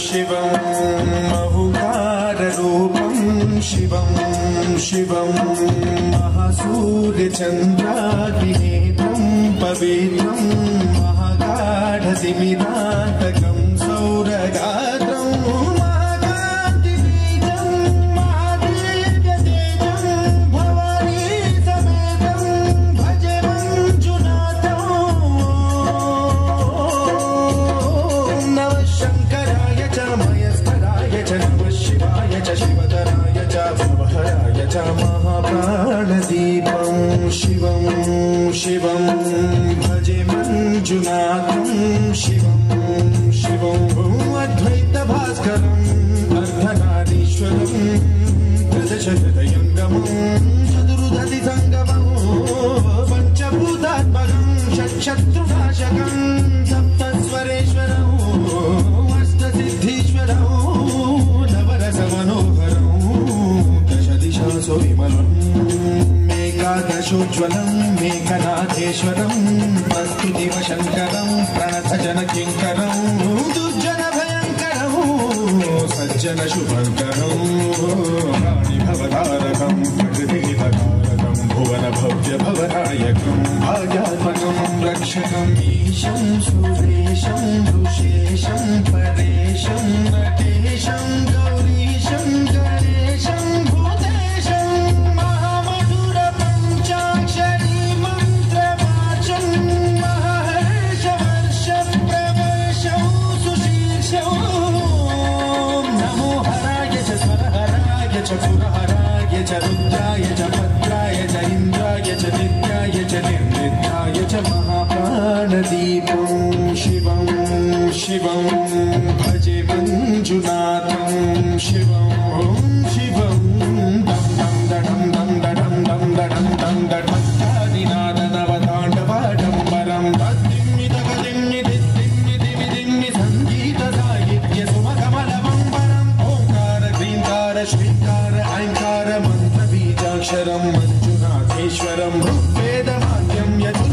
शिवं महुकाररूपं शिवं शिवं महासूर्यचन्द्राभिनेतुं पवित्रं महाकारं सौरगा शिवाय च शिवतराय च भवहराय च महाप्राणदीपं शिवं शिवं भजे मञ्जुनाथं शिवं शिवं अद्वैतभास्करम् अर्धनारीश्वरं दशशतयङ्गमं मेकादशोज्ज्वलं मेघनाथेश्वरं प्रस्तुतिव शङ्करं प्रणतजनकिङ्करं दुर्जनभयङ्करौ सज्जन शुभङ्करौ प्राणिभवतारकं प्रकृतिहितकारकं भुवन भव्य भवनायकं भाग्यात्मकं रक्षकम् ईशं सुरेशं ऋषेशं परेशं नटेशं च च रुद्राय च भद्राय च इन्द्राय च नित्याय च च महाप्राणदीपं शिवं शिवं, भजे मञ्जुनाथं, शिवं। मञ्जुनाथेश्वरं ऋग्वेदवाक्यं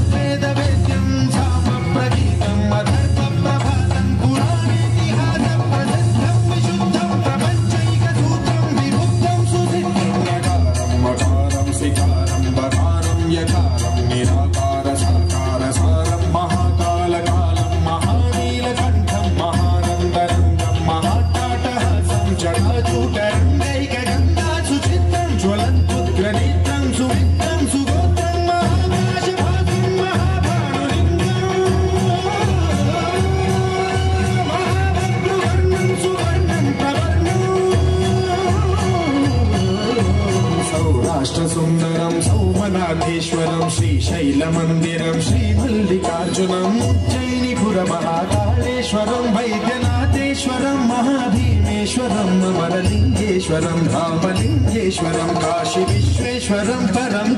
सौराष्ट्रसुन्दरं सौमनाथेश्वरं श्रीशैलमन्दिरं श्रीमल्लिकार्जुनम् उज्जयिनिपुरमहाकालेश्वरं वैद्यनाथेश्वरं महाभीमेश्वरम् अमरलिङ्गेश्वरं रामलिङ्गेश्वरं काशीविश्वेश्वरं परं